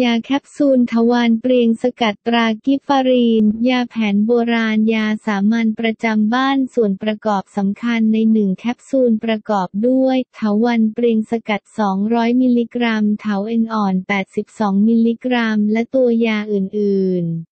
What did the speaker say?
ยาแคปซูลทวารเปรียงสกัดตรากิฟารีน ยาแผนโบราณยาสามัญประจำบ้านส่วนประกอบสำคัญในหนึ่งแคปซูลประกอบด้วยเถาวัเปรียงสกัด 200 มิลลิกรัม เถาเอ็นอ่อน 82 มิลลิกรัม และตัวยาอื่น ๆ